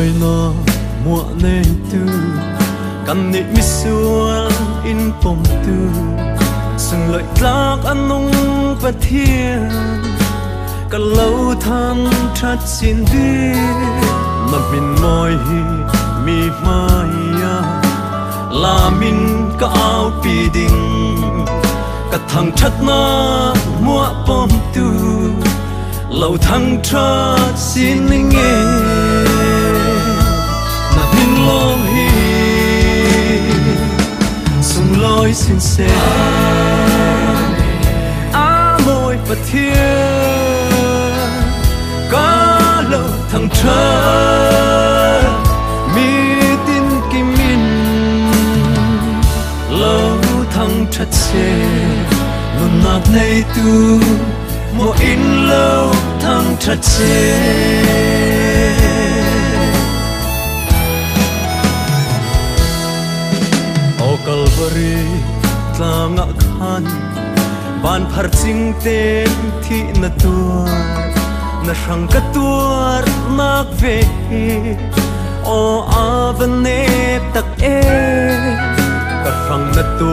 loi nó mua nei tư. Căn nị mi suan in pom tư. Sừng lợi lạc ăn nung và thiên. Cả lâu than thắt xin đi. Mà mình mỏi mi mai à. là mình cả áo bì đình cả thằng thắt na mua bom tu lâu thằng thắt xin nghe na hi sung lối xin xe. Á môi và thiên. Có lâu thăng thắt mi tin kim min. Lâu thăng thắt xe. Luôn nạc này tu. Mo in lâu thăng thắt xe. O Calvary tlanga khan. Ban phar ching te thi na tuar. Na sang ka tuar nak ve o avane tak e. Ka phang na tu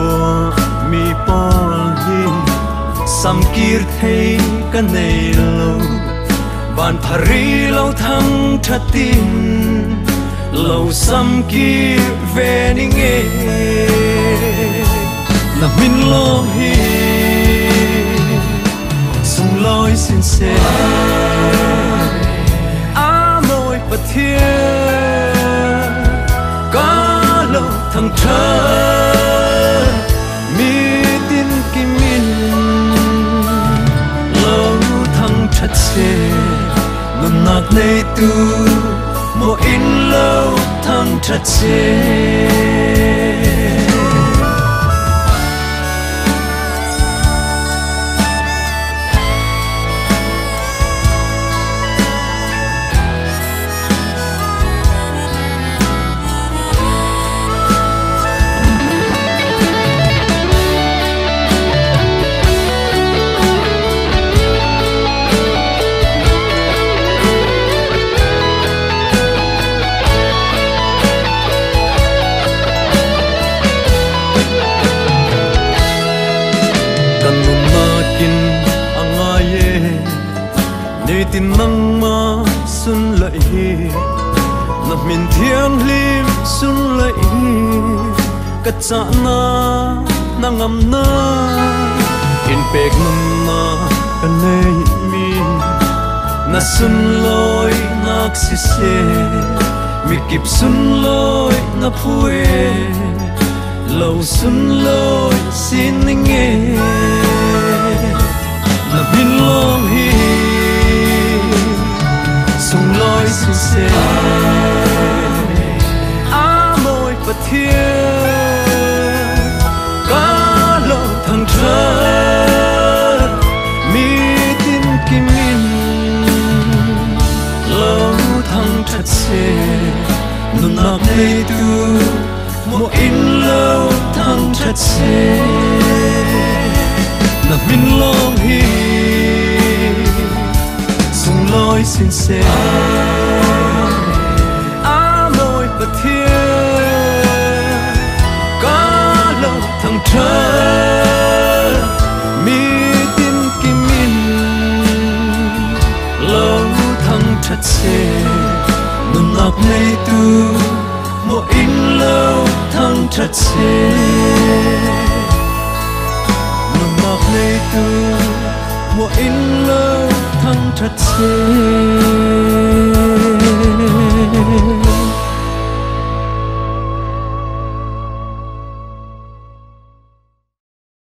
mi pol hi. Sam kir thei ka nei lo. Ban phari lo thang thatin lo sam kia ve ni nge là min lo hi. Sung lối xin xe. Á môi pa thiên. Có lâu thằng thơ. Mi tin kim min lâu thằng thật xe. Nun nạc này tu. Mo in lâu thăng thật chế tin nắng mơ xuân lại hi na min thiang lim xuân lại hi cất cha na na ngam na in pek nun na ka nei mi. Na sun loi nak si se mi kip sun loi na phuê lâu xuân lối xin nghe. Sẽ á môi và thiên có lâu thằng thơ mi tin kim min lâu thằng thật sẽ nụ nạc lấy tu mo in lâu thăng thật sẽ nằm min long hi sung lối xin xe lâu thăng thật xe nụ ngọc này tu một in lâu thăng thật xe nụ ngọc này tu một in lâu thăng thật xe